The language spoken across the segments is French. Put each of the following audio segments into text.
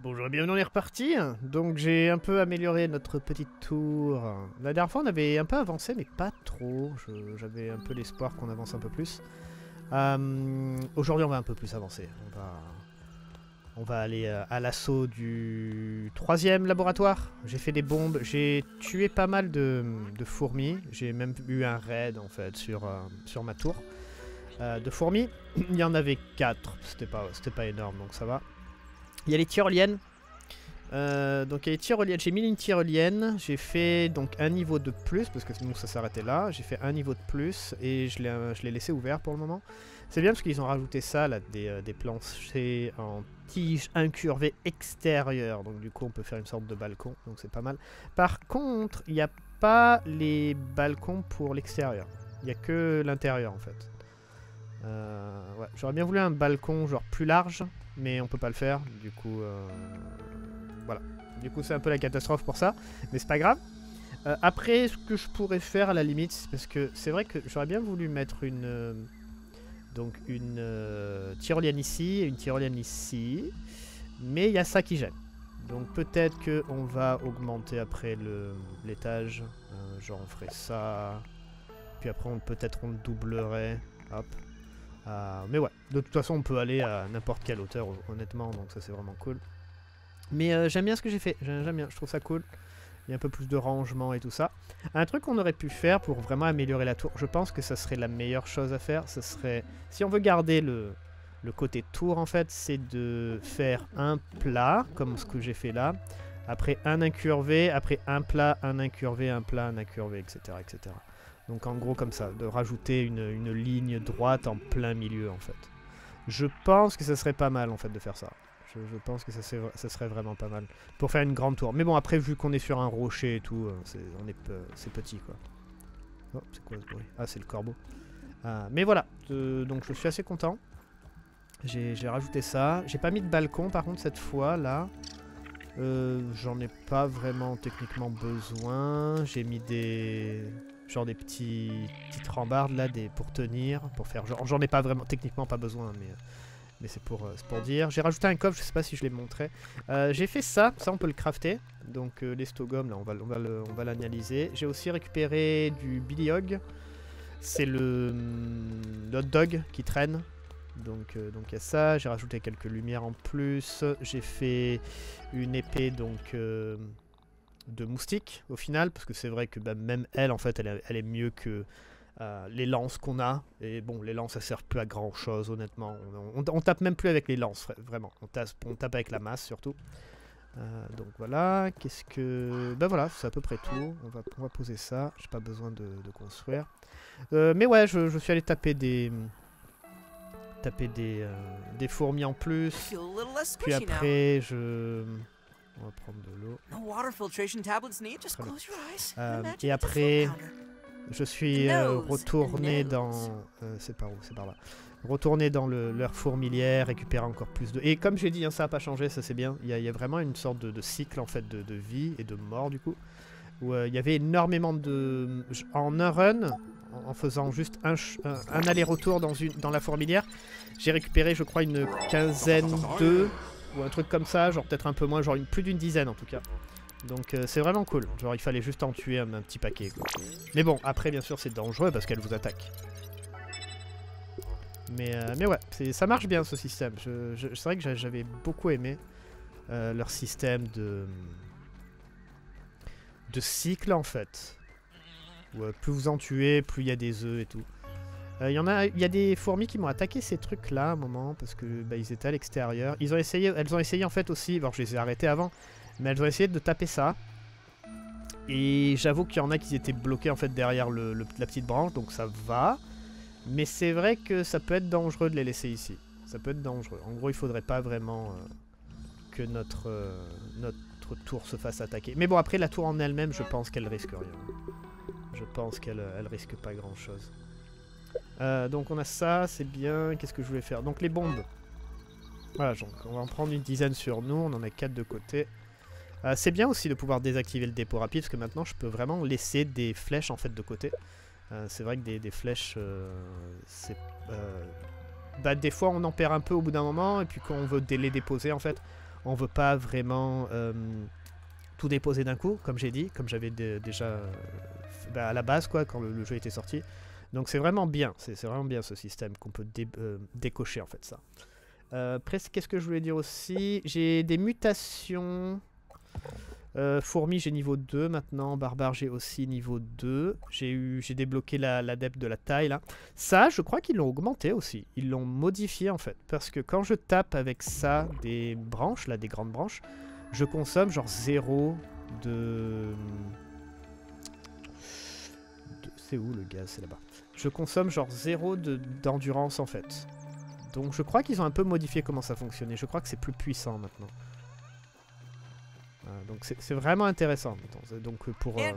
Bonjour et bienvenue, on est reparti. Donc j'ai un peu amélioré notre petite tour. La dernière fois on avait un peu avancé mais pas trop. J'avais un peu l'espoir qu'on avance un peu plus. Euh, Aujourd'hui on va un peu plus avancer. On va, on va aller euh, à l'assaut du troisième laboratoire. J'ai fait des bombes, j'ai tué pas mal de, fourmis. J'ai même eu un raid en fait sur, euh, sur ma tour. de fourmis. Il y en avait 4, c'était pas, pas énorme donc ça va. Il y a les tyroliennes. Euh, donc il y a les tyroliennes. J'ai mis une tyrolienne. J'ai fait donc un niveau de plus parce que sinon ça s'arrêtait là. J'ai fait un niveau de plus et je l'ai euh, laissé ouvert pour le moment. C'est bien parce qu'ils ont rajouté ça là, des, euh, des planchers en tige incurvée extérieure. Donc du coup on peut faire une sorte de balcon. Donc c'est pas mal. Par contre il n'y a pas les balcons pour l'extérieur. Il n'y a que l'intérieur en fait. Ouais, J'aurais bien voulu un balcon genre plus large mais on peut pas le faire. Du coup, euh, voilà. Du coup, c'est un peu la catastrophe pour ça, mais c'est pas grave. Euh, après, ce que je pourrais faire à la limite, c'est parce que c'est vrai que j'aurais bien voulu mettre une euh, donc une tyrolienne ici et une tyrolienne ici, mais il y a ça qui gêne. Donc peut-être que on va augmenter après l'étage. Genre on ferait ça, puis après peut-être on le doublerait. Hop. Euh, mais ouais, de toute façon, on peut aller à n'importe quelle hauteur, hon- honnêtement, donc ça c'est vraiment cool. Mais euh, j'aime bien ce que j'ai fait, j'aime j'aime bien, je trouve ça cool. Il y a un peu plus de rangement et tout ça. Un truc qu'on aurait pu faire pour vraiment améliorer la tour, je pense que ça serait la meilleure chose à faire, ce serait, si on veut garder le, le côté tour en fait, c'est de faire un plat, comme ce que j'ai fait là, après un incurvé, après un plat, un incurvé, un plat, un incurvé, etc. etc. Donc en gros comme ça, de rajouter une, ligne droite en plein milieu en fait. Je pense que ça serait pas mal en fait de faire ça. Je, pense que ça, serait vraiment pas mal. Pour faire une grande tour. Mais bon après vu qu'on est sur un rocher et tout, euh, c'est, est, petit quoi. Oh, c'est quoi ce bruit? Ah c'est le corbeau. Ah, mais voilà, euh, donc je suis assez content. J'ai rajouté ça. J'ai pas mis de balcon par contre cette fois là. Euh, j'en ai pas vraiment techniquement besoin. J'ai mis des genre des petits petites rambardes là des pour tenir pour faire genre j'en ai pas vraiment techniquement pas besoin mais mais c'est pour euh, pour dire. J'ai rajouté un coffre je sais pas si je l'ai montré. Euh, j'ai fait ça ça on peut le crafter. Donc euh, l'estogum là on va on va l'analyser. J'ai aussi récupéré du billy hog c'est hum, le hot dog qui traîne donc euh, donc il y a ça. J'ai rajouté quelques lumières en plus. J'ai fait une épée donc euh, de moustique au final parce que c'est vrai que bah, même elle en fait elle, elle est mieux que euh, les lances qu'on a. Et bon les lances ça sert plus à grand chose honnêtement. On, tape même plus avec les lances vra- vraiment. On tape, avec la masse surtout. Donc voilà. Qu'est-ce que ben voilà c'est à peu près tout. On va, poser ça. J'ai pas besoin de, construire. Mais ouais je suis allé taper des taper des, euh, des fourmis en plus puis après je on va prendre de l'eau. Euh, et après. Je suis euh, retourné dans. c'est par où? C'est par là. Retourné dans le, leur fourmilière, récupérer encore plus de. Et comme j'ai dit, hein, ça n'a pas changé, ça c'est bien. Il y, a- il y a vraiment une sorte de, de cycle en fait de, de vie et de mort du coup. Où il y avait énormément de. En un run, en, faisant juste un, un aller-retour dans, la fourmilière, j'ai récupéré, je crois, une quinzaine d'œufs ou un truc comme ça, genre peut-être un peu moins, genre plus d'une dizaine en tout cas. Donc euh, c'est vraiment cool. Genre il fallait juste en tuer un, petit paquet. Mais bon, après bien sûr c'est dangereux parce qu'elle vous attaque. Mais, euh, mais ouais, ça marche bien ce système. C'est vrai que j'a- j'avais beaucoup aimé euh, leur système de de cycle en fait. Euh, plus vous en tuez, plus il y a des œufs et tout. Euh, Il y a, y a des fourmis qui m'ont attaqué ces trucs là à un moment parce que bah, ils étaient à l'extérieur. Ils ont essayé, elles ont essayé en fait aussi. Bon, je les ai arrêtées avant, mais elles ont essayé de taper ça. Et j'avoue qu'il y en a qui étaient bloqués en fait derrière la petite branche, donc ça va. Mais c'est vrai que ça peut être dangereux de les laisser ici. Ça peut être dangereux. En gros, il faudrait pas vraiment euh, que notre tour se fasse attaquer. Mais bon, après, la tour en elle-même, je pense qu'elle risque rien. Je pense qu'elle elle risque pas grand-chose. Euh, donc on a ça, c'est bien. Qu'est-ce que je voulais faire? Donc les bombes. Voilà, donc on va en prendre une dizaine sur nous. On en a quatre de côté. Euh, c'est bien aussi de pouvoir désactiver le dépôt rapide parce que maintenant je peux vraiment laisser des flèches en fait de côté. Euh, c'est vrai que des, flèches, euh, euh, bah, des fois on en perd un peu au bout d'un moment et puis quand on veut les déposer en fait, On veut pas vraiment euh, tout déposer d'un coup, comme j'ai dit, comme j'avais dé- déjà euh, bah, à la base, quoi, quand le, jeu était sorti. Donc c'est vraiment bien, c'est vraiment bien ce système qu'on peut euh, décocher en fait ça. Euh, qu'est-ce que je voulais dire aussi? J'ai des mutations. Euh, fourmi, j'ai niveau 2 maintenant. Barbare, j'ai aussi niveau 2. J'ai eu, j'ai débloqué la- l'adepte de la taille là. Ça, je crois qu'ils l'ont augmenté aussi. Ils l'ont modifié en fait. Parce que quand je tape avec ça des branches, là, des grandes branches, je consomme genre 0 de. C'est où le gaz C'est là-bas. Je consomme genre 0 de- d'endurance en fait. Donc je crois qu'ils ont un peu modifié comment ça fonctionnait. Je crois que c'est plus puissant maintenant. Voilà, donc c'est vraiment intéressant. Donc euh, pour, euh,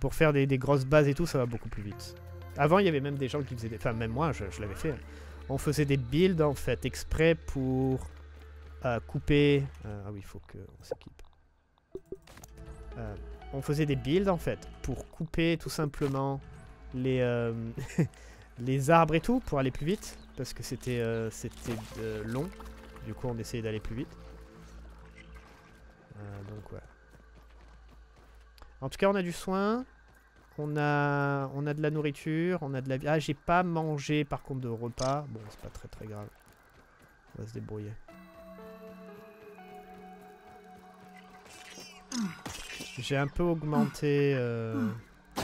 pour faire des, des grosses bases et tout, ça va beaucoup plus vite. Avant, il y avait même des gens qui faisaient des... Enfin, même moi, je, je l'avais fait. On faisait des builds, en fait, exprès pour euh, couper... euh, ah oui, il faut qu'on s'équipe. Euh, on faisait des builds, en fait, pour couper tout simplement les, euh, les arbres et tout, pour aller plus vite. Parce que c'était euh, euh, long. Du coup, on essayait d'aller plus vite. Donc, ouais. En tout cas, on a du soin. On a, on a de la nourriture, on a de la vie. Ah, j'ai pas mangé par contre de repas. Bon, c'est pas très très grave. On va se débrouiller. J'ai un peu augmenté. euh, oh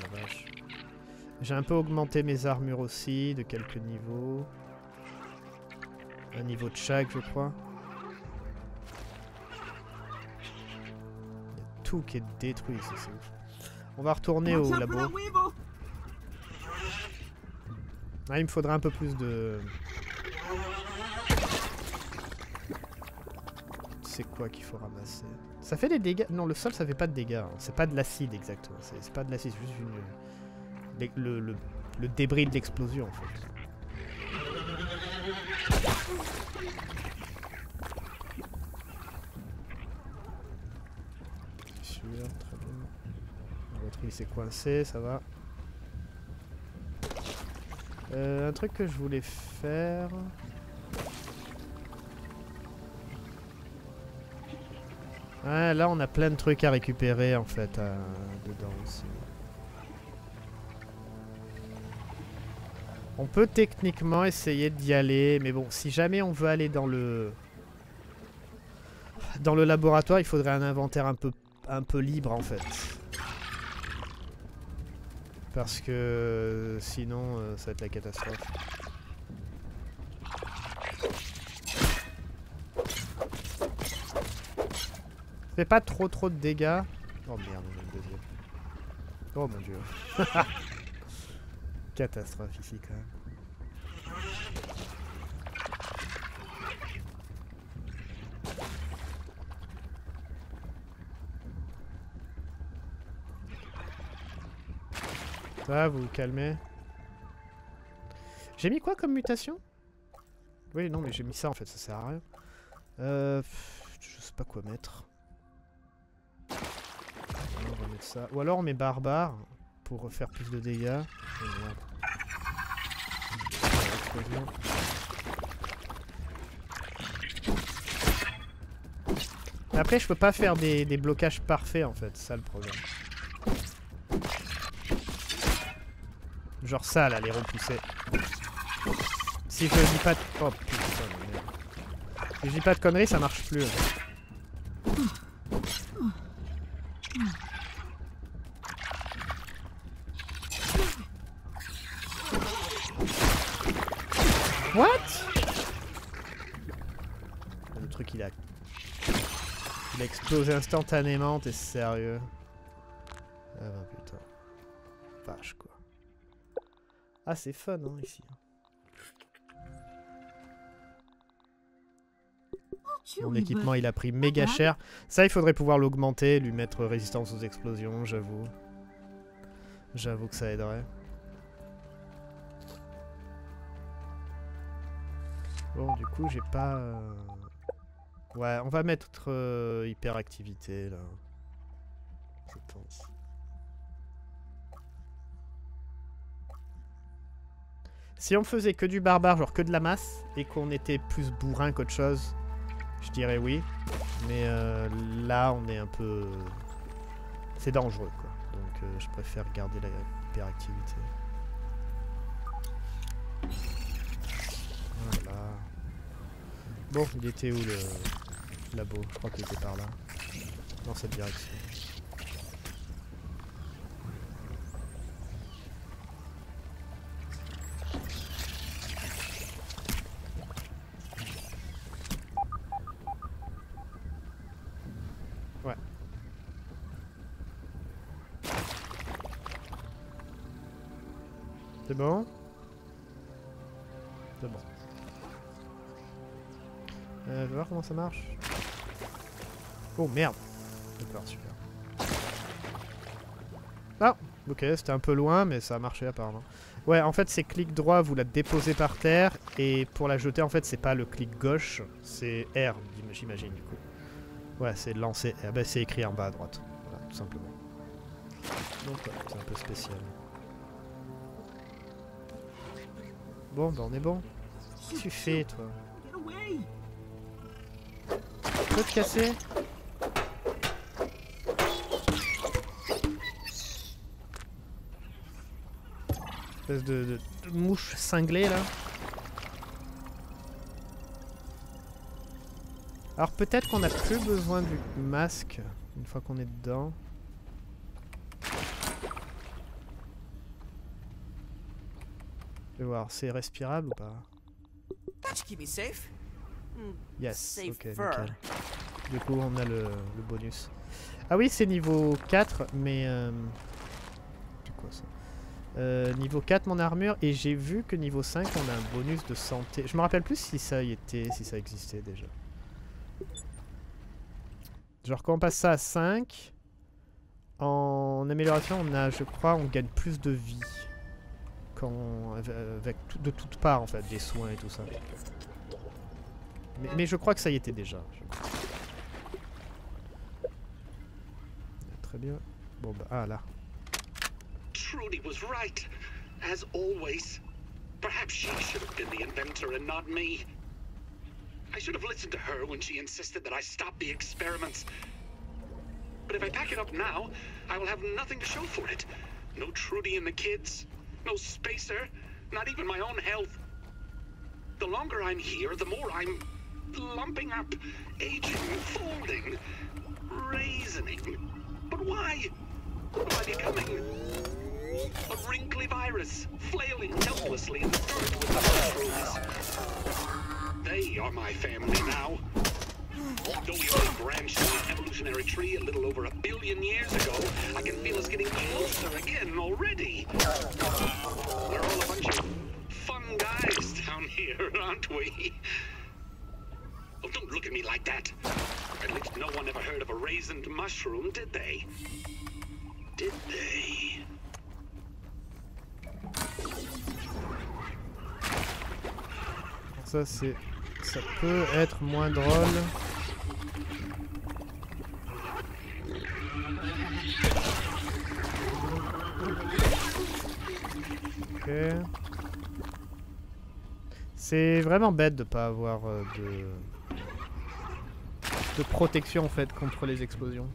la vache. J'ai un peu augmenté mes armures aussi, de quelques niveaux. Un niveau de chaque, je crois. Il y a tout qui est détruit c'est ouf. On va retourner au labo. Ah, il me faudra un peu plus de... C'est quoi qu'il faut ramasser Ça fait des dégâts Non, le sol, ça fait pas de dégâts. hein. C'est pas de l'acide, exactement. C'est pas de l'acide, c'est juste une... l'e- débris de l'explosion, en fait. Sûr, très bien. La batterie s'est coincée, ça va. Euh, un truc que je voulais faire. Ah, là, on a plein de trucs à récupérer en fait à- dedans aussi. On peut techniquement essayer d'y aller, mais bon, si jamais on veut aller dans le dans le laboratoire, il faudrait un inventaire un peu un peu libre en fait. Parce que sinon, euh, ça va être la catastrophe. Fais pas trop trop de dégâts. Oh merde, on a une deuxième. Oh mon dieu. Catastrophe ici quand même. Ça vous vous calmez J'ai mis quoi comme mutation? Oui, non, mais j'ai mis ça en fait, ça sert à rien. Euh, je sais pas quoi mettre. Ça. Ou alors on met barbare pour faire plus de dégâts. Après, je peux pas faire des, blocages parfaits en fait, ça le problème. Genre ça là, les repousser. Si je dis pas de... Oh putain. Si je dis pas de conneries, ça marche plus Le truc il a... Instantanément, t'es sérieux Ah bah putain. Vache quoi. Ah c'est fun hein ici. Mon équipement il a pris méga cher. Ça il faudrait pouvoir l'augmenter, lui mettre résistance aux explosions, j'avoue. J'avoue que ça aiderait. Bon du coup j'ai pas... euh, Ouais on va mettre euh, hyperactivité là. Je pense. Si on faisait que du barbare, genre que de la masse, et qu'on était plus bourrin qu'autre chose, Je dirais oui. Mais euh, là, on est un peu... C'est dangereux, quoi. Donc euh, je préfère garder la hyperactivité. Voilà. Bon, il était où le labo Je crois qu'il était par là. Dans cette direction. Ouais. C'est bon? C'est bon. Euh, je voir comment ça marche. Oh merde D'accord, super. Ah Ok, c'était un peu loin, mais ça a marché apparemment. Ouais, en fait, c'est clic droit, vous la déposez par terre, et pour la jeter, en fait, c'est pas le clic gauche, c'est R, j'imagine, du coup. Ouais, c'est lancer. Ah bah, c'est écrit en bas à droite. Voilà, tout simplement. Donc, ouais, c'est un peu spécial. Bon, bah, on est bon. Qu'est-ce que tu fais, toi! Tu peux te casser? Espèce de, de- de mouche cinglée là. Alors peut-être qu'on a plus besoin du masque une fois qu'on est dedans. Je vais voir, c'est respirable ou pas? Hmm, Yes, ok, nickel. Du coup, on a le, le bonus. Ah oui, c'est niveau 4, mais... Euh... Euh, Niveau 4, mon armure, et j'ai vu que niveau 5, on a un bonus de santé. Je me rappelle plus si ça y était, si ça existait déjà. Genre quand on passe ça à 5, en amélioration, on a, je crois, on gagne plus de vie. Quand, avec de toutes parts, en fait, des soins et tout ça. Mais, je crois que ça y était déjà. Très bien. Bon bah, ah là. Trudy was right. As always. Perhaps she should have been the inventor and not me. I should have listened to her when she insisted that I stop the experiments. But if I pack it up now, I will have nothing to show for it. No Trudy and the kids. No spacer. Not even my own health. The longer I'm here, the more I'm lumping up, aging, folding, raisening. But why? What am I becoming? A wrinkly virus, flailing helplessly in the dirt with the mushrooms. They are my family now. Though we only branched in the evolutionary tree a little over a billion years ago, I can feel us getting closer again already. We're all a bunch of fun guys down here, aren't we? Oh, don't look at me like that. At least no one ever heard of a raisined mushroom, did they? Did they? Ça c'est... Ça peut être moins drôle. Ok. C'est vraiment bête de pas avoir euh, de... de protection en fait contre les explosions.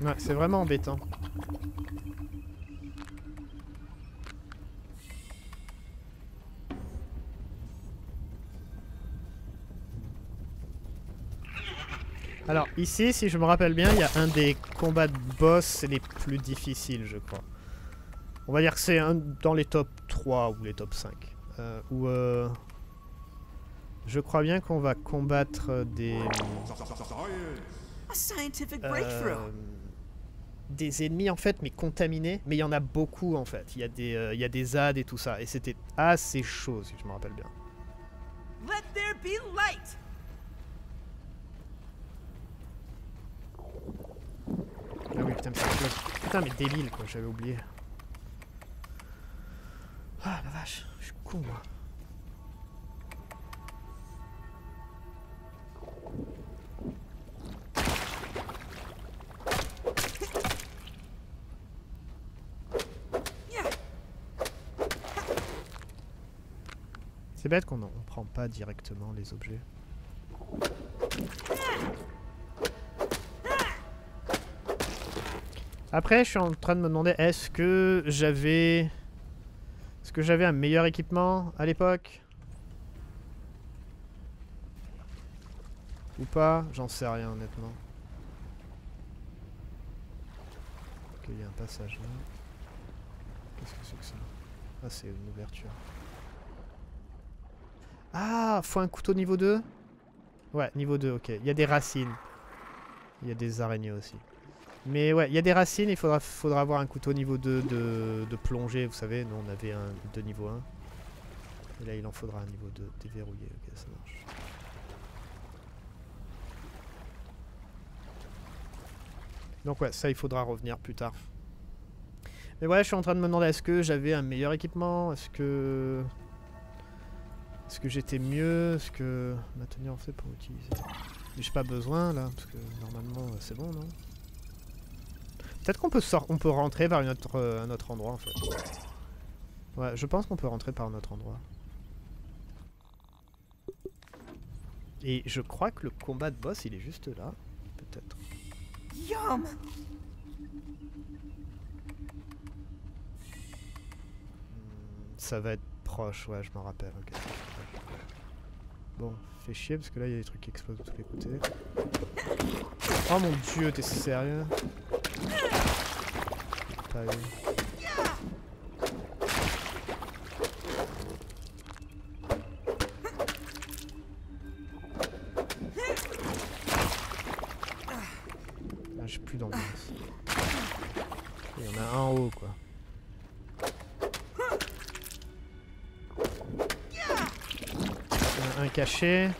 Ouais, c'est vraiment embêtant. Alors ici, si je me rappelle bien, il y a un des combats de boss les plus difficiles, je crois. On va dire que c'est un dans les top 3 ou les top 5. Euh, où euh, je crois bien qu'on va combattre des, euh, breakthrough. Des ennemis en fait, mais contaminés. Mais il y en a beaucoup en fait. Il y, a des, euh, il y a des ZAD et tout ça. Et c'était assez chaud si je me rappelle bien. Let there be light. Ah oui, putain, mais explose. Putain, mais débile, quoi, j'avais oublié. Ah, la vache, je suis con, moi. C'est bête qu'on ne prend pas directement les objets. Après, je suis en train de me demander, est-ce que j'avais... Est-ce que j'avais un meilleur équipement à l'époque? Ou pas? J'en sais rien, honnêtement. Ok, il y a un passage là. Qu'est-ce que c'est que ça? Ah, c'est une ouverture. Ah, faut un couteau niveau 2 Ouais, niveau 2, ok. Il y a des racines. Il y a des araignées aussi. Mais ouais, il y a des racines, il faudra, faudra avoir un couteau niveau 2 de, de plongée, vous savez. Nous, on avait un de niveau 1. Et là, il en faudra un niveau 2 déverrouillé. Ok, ça marche. Donc ouais, ça, il faudra revenir plus tard. Mais ouais, je suis en train de me demander, est-ce que j'avais un meilleur équipement? Est-ce que... Est-ce que j'étais mieux Est-ce que... Ma tenue en fait pour utiliser... Mais j'ai pas besoin, là, parce que normalement, euh, c'est bon, non Peut-être qu'on peut, sort... on peut rentrer par une autre, euh, un autre endroit, en fait. Ouais, je pense qu'on peut rentrer par un autre endroit. Et je crois que le combat de boss, il est juste là. Peut-être. Yum! Ça va être proche, ouais, je m'en rappelle. ok. Bon, fait chier parce que là il y a des trucs qui explosent de tous les côtés. Oh mon dieu, t'es sérieux Pas. Ah, J'ai plus d'ambiance. Il y en a un en haut quoi. Caché.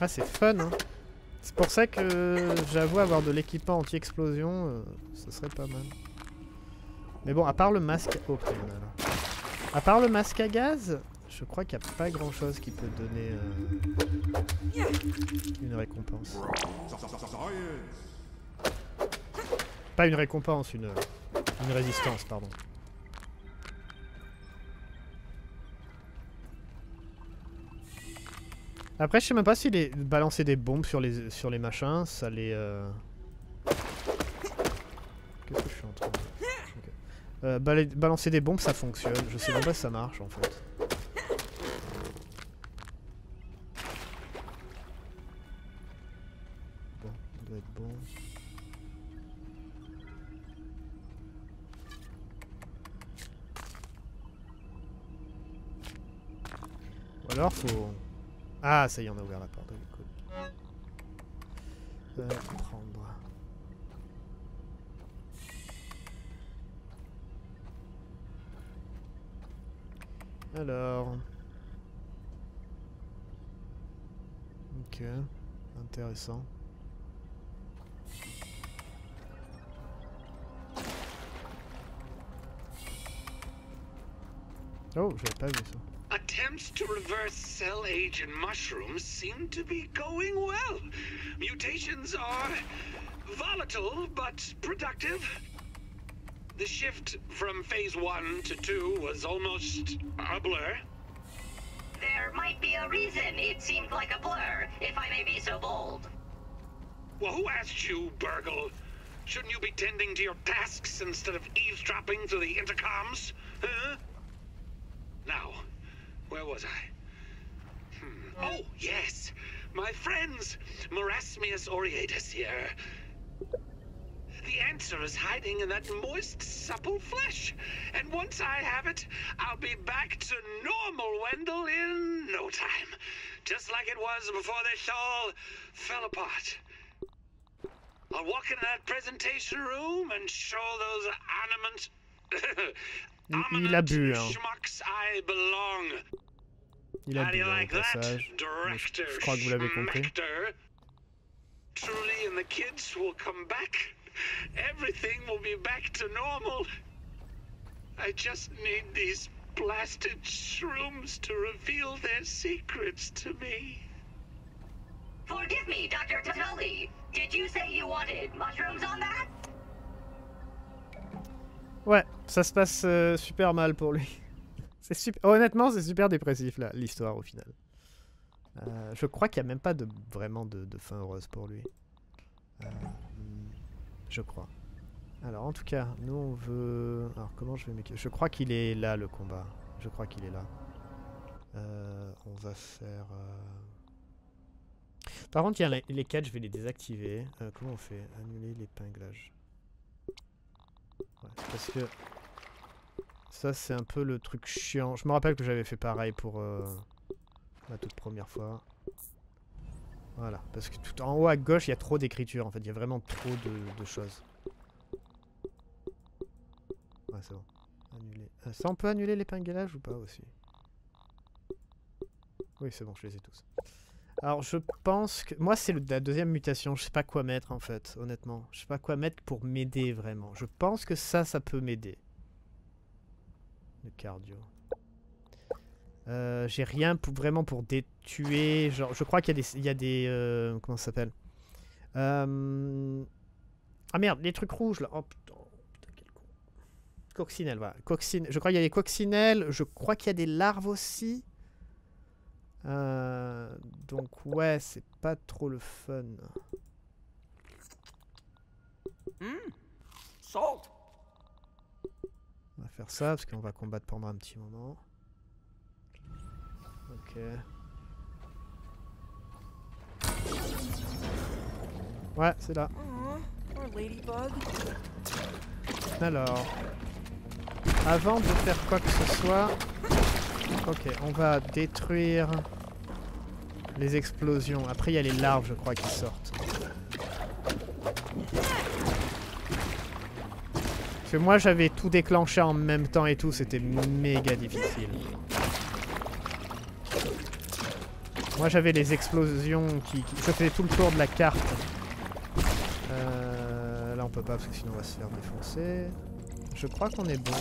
Ah c'est fun hein. C'est pour ça que j'avoue avoir de l'équipement anti-explosion, euh, ce serait pas mal. Mais bon, à part le masque... Oh, a. À part le masque à gaz, je crois qu'il n'y a pas grand chose qui peut donner euh, une récompense. Pas une récompense, une résistance, pardon. Après, je sais même pas si les balancer des bombes sur les sur les machins, ça les. euh, Qu'est-ce que je suis en train de. Ok. Euh, bala- balancer des bombes, ça fonctionne. Je sais même pas si ça marche en fait. Bon, ça doit être bon. Ou alors faut. Ah, ça y est, on a ouvert la porte. cool. Euh, prendre. Alors. Ok, intéressant. Oh, j'avais pas vu ça. Attempts to reverse cell age in mushrooms seem to be going well. Mutations are volatile but productive. The shift from phase one to two was almost a blur. There might be a reason it seemed like a blur, if I may be so bold. Well, who asked you, Burgle? Shouldn't you be tending to your tasks instead of eavesdropping through the intercoms? Huh? Now, where was I? Hmm. Oh, yes! My friends, Marasmius aureatus here. The answer is hiding in that moist, supple flesh. And once I have it, I'll be back to normal Wendell in no time. Just like it was before this all fell apart. I'll walk into that presentation room and show those animate... Il- il a bu, hein. I belong. Il a bu you au like that, passage. Mais director je, je crois que vous l'avez compris. Truly and the kids will come back. Everything will be back to normal. I just need these blasted shrooms to reveal their secrets to me. Forgive me, Dr. Tatali. Did you say you wanted mushrooms on that? Ouais, ça se passe euh, super mal pour lui. C'est super... Honnêtement, c'est super dépressif, là, l'histoire, au final. Euh, je crois qu'il n'y a même pas de, vraiment de, fin heureuse pour lui. Euh, je crois. Alors, en tout cas, nous, on veut... Alors, comment je vais... Je crois qu'il est là, le combat. Je crois qu'il est là. On va faire... Par contre, a les, quêtes, je vais les désactiver. Comment on fait? Annuler l'épinglage. Ouais, parce que... Ça, c'est un peu le truc chiant. Je me rappelle que j'avais fait pareil pour euh, la toute première fois. Voilà, parce que tout en haut à gauche, il y a trop d'écriture en fait. Il y a vraiment trop de, choses. Ouais, c'est bon. Annuler. Euh, ça, on peut annuler l'épinglage ou pas aussi? Oui, c'est bon, je les ai tous. Alors, je pense que... Moi, c'est la deuxième mutation. Je sais pas quoi mettre en fait, honnêtement. Je sais pas quoi mettre pour m'aider vraiment. Je pense que ça, ça peut m'aider. Le cardio. Euh, J'ai rien vraiment pour détuer. Genre, je crois qu'il y a des, il y a des, euh, comment ça s'appelle? Euh, Ah merde, les trucs rouges là. Oh putain, putain, quel con. Coccinelle, voilà. Coccine... Je crois qu'il y a des coccinelles. Je crois qu'il y a des larves aussi. Euh, donc ouais, c'est pas trop le fun. Salt. On va faire ça parce qu'on va combattre pendant un petit moment. Ok. Ouais, c'est là. Poor ladybug. Alors, avant de faire quoi que ce soit, ok, on va détruire les explosions. Après, il y a les larves, je crois, qui sortent. Parce que moi, j'avais tout déclenché en même temps et tout, c'était méga difficile. Moi, j'avais les explosions qui, qui- Je tout le tour de la carte. Euh, là, on peut pas parce que sinon on va se faire défoncer. Je crois qu'on est bon.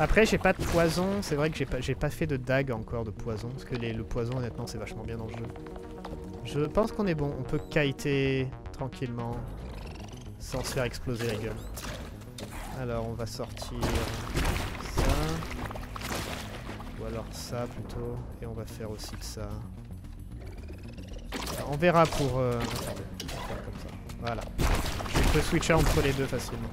Après, j'ai pas de poison. C'est vrai que j'ai pas, fait de dague encore de poison. Parce que le poison, honnêtement, c'est vachement bien dans le jeu. Je pense qu'on est bon. On peut kiter tranquillement. Sans se faire exploser la gueule. Alors, on va sortir ça. Ou alors ça plutôt. Et on va faire aussi ça. On verra pour... euh, attendez, on va faire comme ça. Voilà. Je peux switcher entre les deux facilement.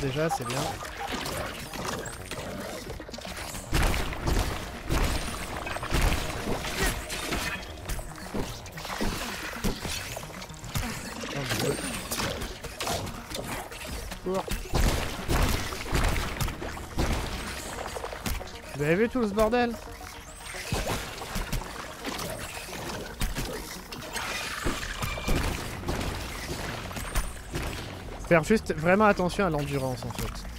Déjà, c'est bien. Vous avez vu tout ce bordel? Faire juste vraiment attention à l'endurance en fait.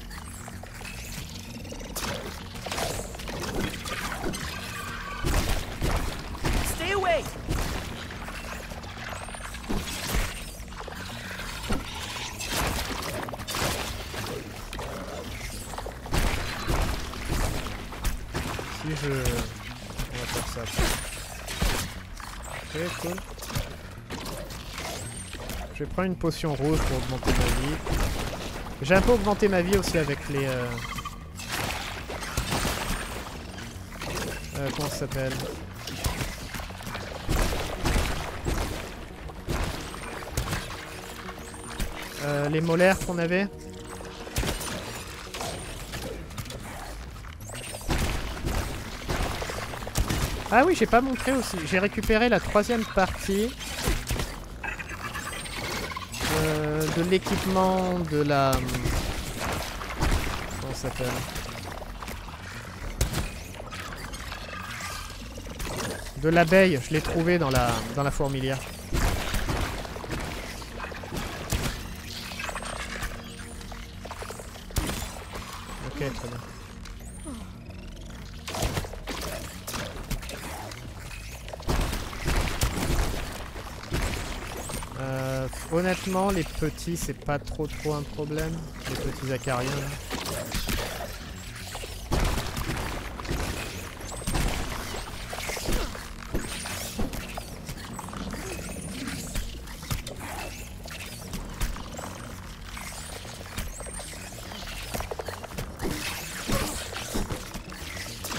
Prendre une potion rouge pour augmenter ma vie. J'ai un peu augmenté ma vie aussi avec les... Euh... euh, comment ça s'appelle? Euh, Les molaires qu'on avait Ah oui, j'ai pas montré aussi. J'ai récupéré la troisième partie de l'équipement de la... Comment ça s'appelle De l'abeille. Je l'ai trouvé dans la, dans la fourmilière. Les petits, c'est pas trop trop un problème. Les petits acariens.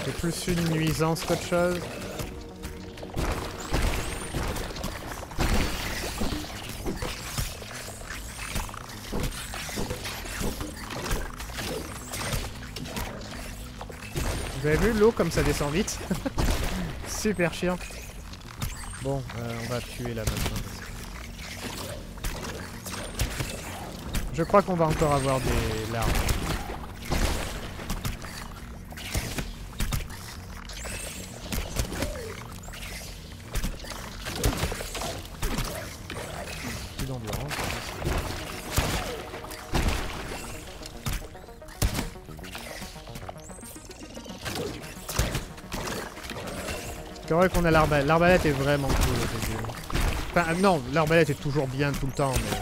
C'est plus une nuisance qu'autre chose. Avez vu l'eau comme ça descend vite Super chiant. Bon, euh, on va tuer la maintenant. Je crois qu'on va encore avoir des larves. C'est vrai qu'on a l'arbalète. L'arbalète est vraiment cool. Enfin, euh, non, l'arbalète est toujours bien tout le temps, mais,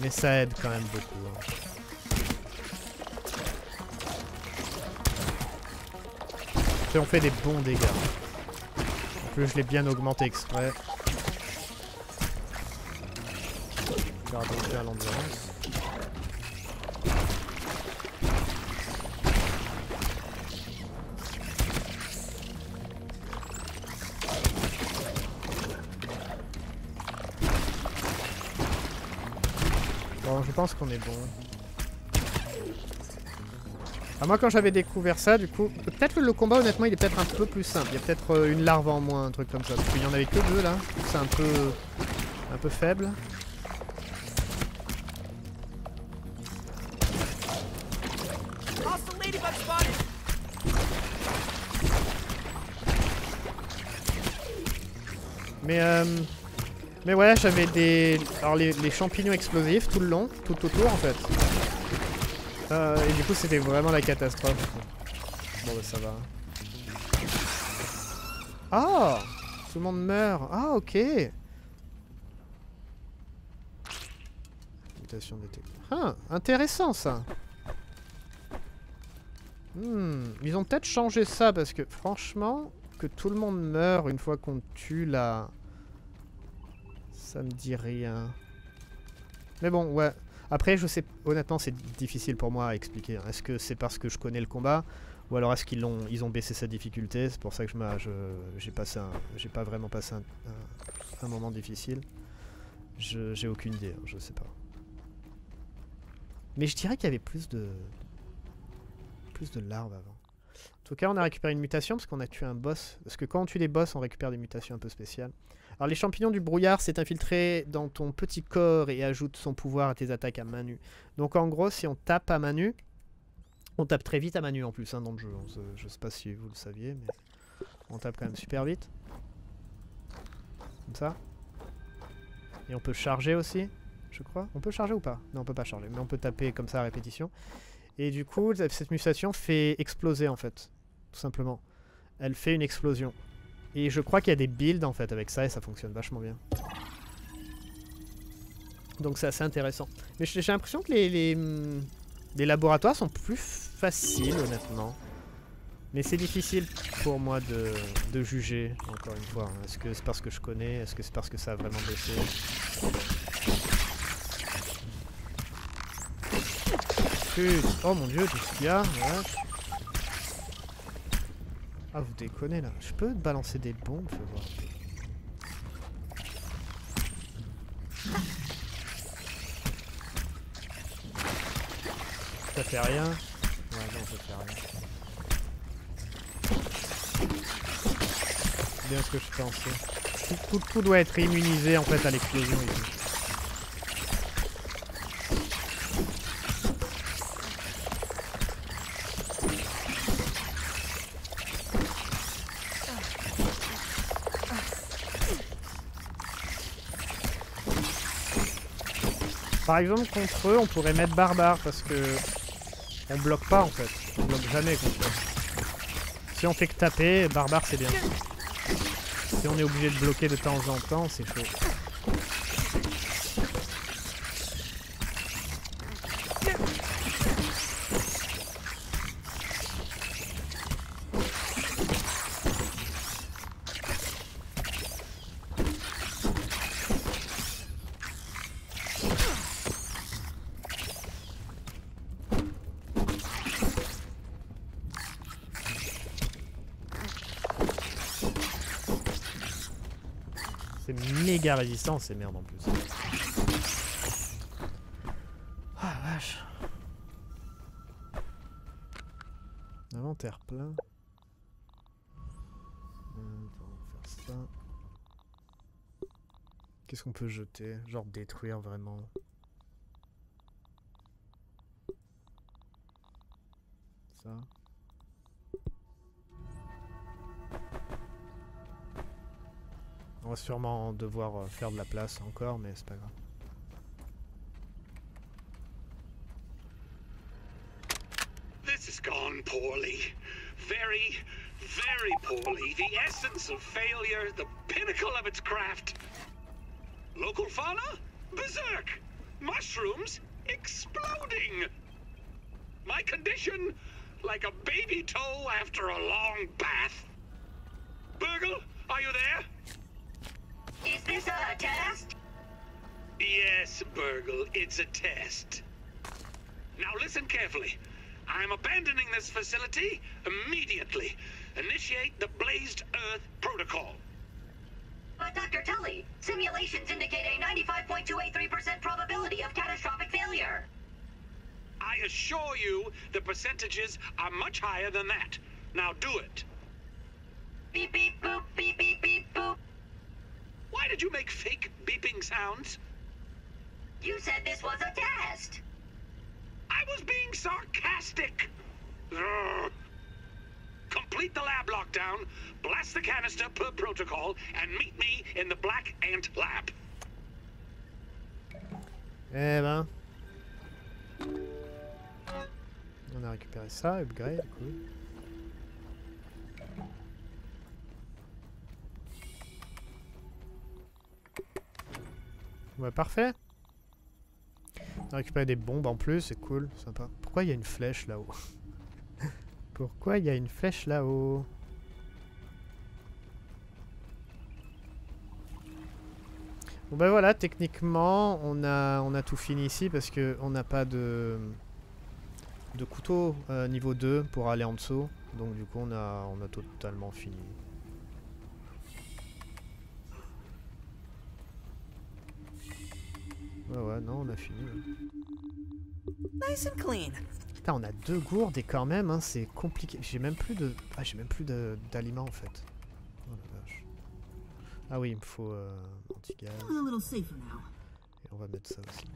mais ça aide quand même beaucoup. hein. Et on fait des bons dégâts. En plus, je l'ai bien augmenté exprès. Gardons bien l'endurance. Pense qu'on est bon. Ah, moi, quand j'avais découvert ça, du coup, peut-être que le combat, honnêtement, il est peut-être un peu plus simple. Il y a peut-être euh, une larve en moins, un truc comme ça. Parce qu'il y en avait que deux là. C'est un peu, un peu faible. Mais euh, mais ouais, j'avais des alors les, champignons explosifs tout le long, tout autour en fait. Euh, et du coup, c'était vraiment la catastrophe. Bon, bah ça va. Ah, tout le monde meurt. Ah, ok. Mutation détectée. Ah, intéressant ça. Hmm, ils ont peut-être changé ça parce que franchement, que tout le monde meurt une fois qu'on tue la... Ça me dit rien. Mais bon, ouais. Après, je sais, honnêtement, c'est difficile pour moi à expliquer. hein. Est-ce que c'est parce que je connais le combat ou alors est-ce qu'ils l'ont, ils ont baissé sa difficulté? C'est pour ça que je j'ai passé, j'ai pas vraiment passé un, un- moment difficile. J'ai aucune idée, hein, je sais pas. Mais je dirais qu'il y avait plus de, plus de larves avant. En tout cas, on a récupéré une mutation parce qu'on a tué un boss. Parce que quand on tue des boss, on récupère des mutations un peu spéciales. Alors, les champignons du brouillard s'est infiltré dans ton petit corps et ajoute son pouvoir à tes attaques à main nue. Donc, en gros, si on tape à main nue, on tape très vite à main nue en plus hein, dans le jeu. On je sais pas si vous le saviez, mais on tape quand même super vite. Comme ça. Et on peut charger aussi, je crois. On peut charger ou pas? Non, on peut pas charger, mais on peut taper comme ça à répétition. Et du coup, cette mutation fait exploser en fait, tout simplement. Elle fait une explosion. Et je crois qu'il y a des builds en fait avec ça et ça fonctionne vachement bien. Donc c'est assez intéressant. Mais j'ai l'impression que les, les, hum, les laboratoires sont plus faciles honnêtement. Mais c'est difficile pour moi de, de juger, encore une fois. hein. Est-ce que c'est parce que je connais? Est-ce que c'est parce que ça a vraiment baissé? Oh mon dieu, tout ce qu'il y ouais. Ah, vous déconnez là. Je peux balancer des bombes, fais voir. Ça fait rien. Ouais, non, ça fait rien. Bien ce que je pensais. Tout, tout, tout doit être immunisé en fait à l'explosion. Par exemple, contre eux, on pourrait mettre barbare parce que on bloque pas en fait. On bloque jamais contre eux. Si on fait que taper, barbare c'est bien. Si on est obligé de bloquer de temps en temps, c'est chaud. C'est méga résistant ces merdes en plus. Ah vache. Inventaire plein. Qu'est-ce qu'on peut jeter? Genre détruire vraiment. Va sûrement devoir euh, faire de la place encore, mais c'est pas grave. This has gone poorly. Very, very poorly. The essence of failure, the pinnacle of its craft. Local fauna? Berserk! Mushrooms? Exploding! My condition? Like a baby toe after a long bath. Burgle, are you there? Is this a test? Yes, Burgle, it's a test. Now listen carefully. I'm abandoning this facility immediately. Initiate the Blazed Earth Protocol. But Dr. Tully, simulations indicate a 95.283% probability of catastrophic failure. I assure you the percentages are much higher than that. Now do it. Beep beep boop, did you make fake beeping sounds? You said this was a test. I was being sarcastic. Ugh. Complete the lab lockdown, blast the canister per protocol, and meet me in the Black Ant Lab. Eh ben. On a récupéré ça, upgrade, cool. Ouais, parfait. On a récupéré des bombes en plus, c'est cool, sympa. Pourquoi il y a une flèche là-haut? Pourquoi il y a une flèche là-haut? Bon ben voilà, techniquement, on a, on a tout fini ici parce que on n'a pas de, de couteau euh, niveau 2 pour aller en dessous. Donc du coup, on a, on a totalement fini. Ouais, ouais, non, on a fini. ouais. Nice and clean. Putain, on a deux gourdes et quand même, hein, c'est compliqué. J'ai même plus de... Ah, j'ai même plus de- d'aliments en fait. Oh la vache. Ah oui, il me faut euh, anti-gaz. Et on va mettre ça aussi.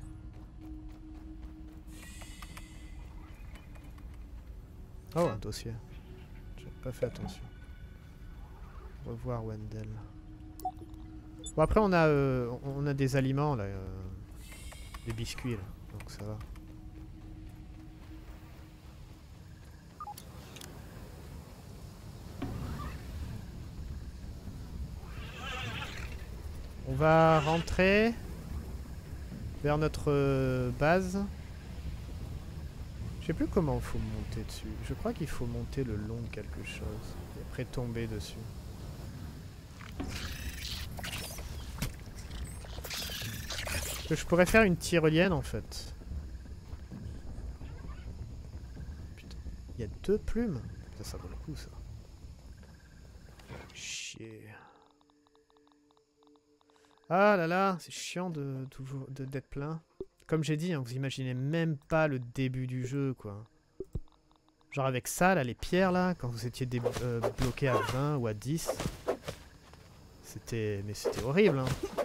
Oh, un dossier. J'ai pas fait attention. Revoir Wendell. Bon après on a euh, on a des aliments là, euh, des biscuits là, donc ça va. On va rentrer vers notre euh, base. Je sais plus comment il faut monter dessus. Je crois qu'il faut monter le long de quelque chose et après tomber dessus. Je pourrais faire une tyrolienne en fait. Putain, il y a deux plumes. Ça, ça vaut le coup ça. Chier. Ah là là, c'est chiant de d'être plein. Comme j'ai dit, hein, vous imaginez même pas le début du jeu, quoi. Genre avec ça, là, les pierres, là, quand vous étiez euh, bloqué à 20 ou à 10. C'était... Mais c'était horrible, hein.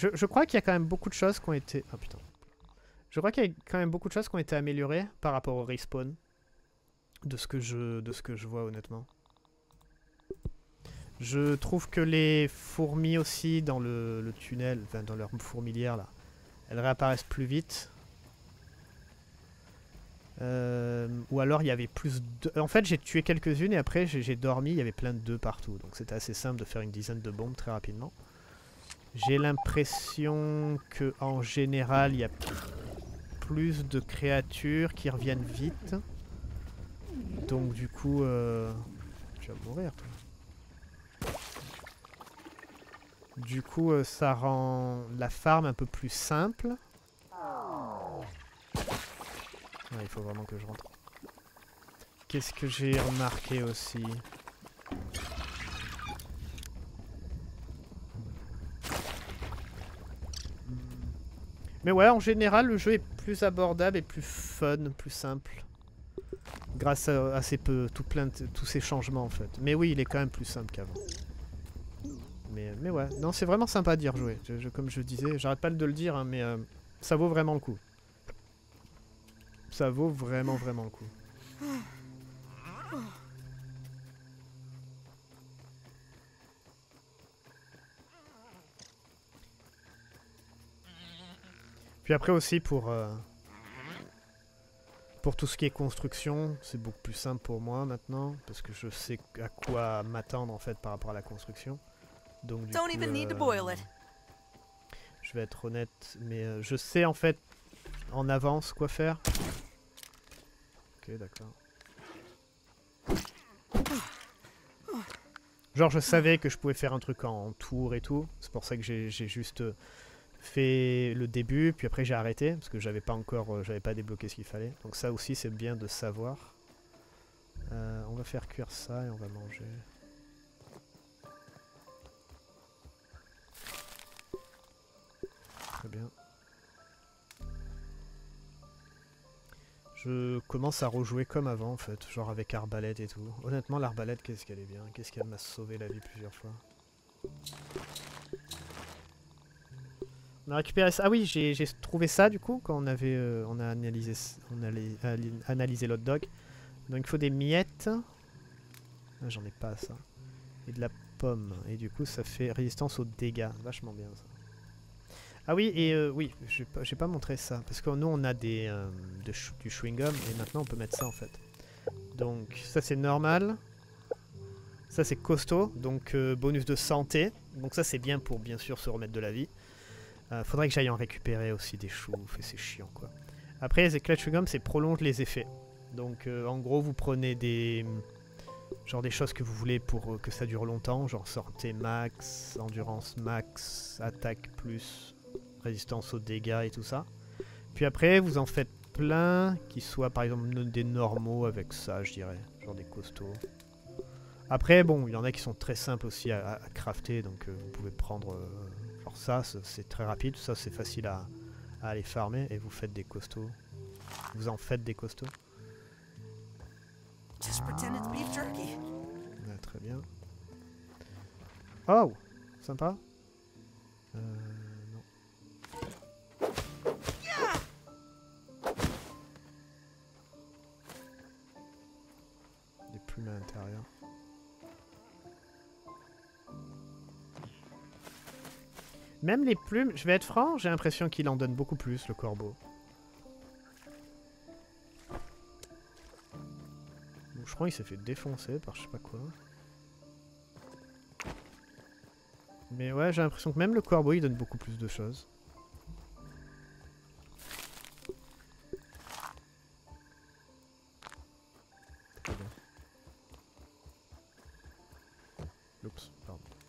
Je, crois qu'il y a quand même beaucoup de choses qui ont été... Ah putain. Je crois qu'il y a quand même beaucoup de choses qui ont été améliorées par rapport au respawn de ce que je de ce que je vois honnêtement. Je trouve que les fourmis aussi dans le, tunnel, enfin dans leur fourmilière là, elles réapparaissent plus vite. Euh, ou alors il y avait plus de... En fait j'ai tué quelques-unes et après j'ai dormi, il y avait plein de d'œufs partout. Donc c'était assez simple de faire une dizaine de bombes très rapidement. J'ai l'impression que en général il y a plus de créatures qui reviennent vite. Donc du coup, euh... tu vas mourir toi. Du coup, euh, ça rend la farm un peu plus simple. Il faut vraiment que je rentre. Qu'est-ce que j'ai remarqué aussi? Mais ouais, en général, le jeu est plus abordable et plus fun, plus simple. Grâce à, peu, tout plein de- tous ces changements en fait. Mais oui, il est quand même plus simple qu'avant. Mais, mais ouais, non, c'est vraiment sympa d'y rejouer. Je- je- comme je disais, j'arrête pas de le dire, hein, mais euh, ça vaut vraiment le coup. Ça vaut vraiment, vraiment le coup. Puis après aussi pour euh, pour tout ce qui est construction, c'est beaucoup plus simple pour moi maintenant parce que je sais à quoi m'attendre en fait par rapport à la construction. Donc du Don't coup, even need to euh, boil it. Je vais être honnête, mais euh, je sais en fait en avance quoi faire. Ok, d'accord. Genre je savais que je pouvais faire un truc en tour et tout. C'est pour ça que j'ai juste fait le début, puis après j'ai arrêté parce que j'avais pas encore, euh, j'avais pas débloqué ce qu'il fallait. Donc ça aussi c'est bien de savoir. Euh, on va faire cuire ça et on va manger. Très bien. Je commence à rejouer comme avant en fait, genre avec arbalète et tout. Honnêtement l'arbalète qu'est-ce qu'elle est bien, qu'est-ce qu'elle m'a sauvé la vie plusieurs fois. On a récupéré ça. Ah oui, j'ai trouvé ça du coup quand on avait euh, on a analysé on allait ali- analysé l'hot dog. Donc il faut des miettes. Ah, J'en ai pas ça. Et de la pomme. Et du coup ça fait résistance aux dégâts. Vachement bien ça. Ah oui, et euh, oui, j'ai pas, pas montré ça. Parce que nous on a des, euh, du chewing gum et maintenant on peut mettre ça en fait. Donc ça c'est normal. Ça c'est costaud, donc bonus de santé. Donc ça c'est bien pour bien sûr se remettre de la vie. Euh, faudrait que j'aille en récupérer aussi des choufs et c'est chiant quoi. Après les éclats de gum c'est prolonge les effets. Donc euh, en gros vous prenez des genre des choses que vous voulez pour euh, que ça dure longtemps, genre santé max, endurance max, attaque plus, résistance aux dégâts et tout ça. Puis après vous en faites plein qui soient par exemple des normaux avec ça je dirais, genre des costauds. Après bon il y en a qui sont très simples aussi à, à- crafter donc vous pouvez prendre ça c'est très rapide, ça c'est facile à, à aller farmer et vous faites des costauds. Vous en faites des costauds Just pretend it's beef jerky. Ouais, très bien. Oh Sympa Euh... Non. Des plumes à l'intérieur. Même les plumes, je vais être franc, j'ai l'impression qu'il en donne beaucoup plus, le corbeau. Je crois qu'il s'est fait défoncer par je sais pas quoi. Mais ouais, j'ai l'impression que même le corbeau il donne beaucoup plus de choses.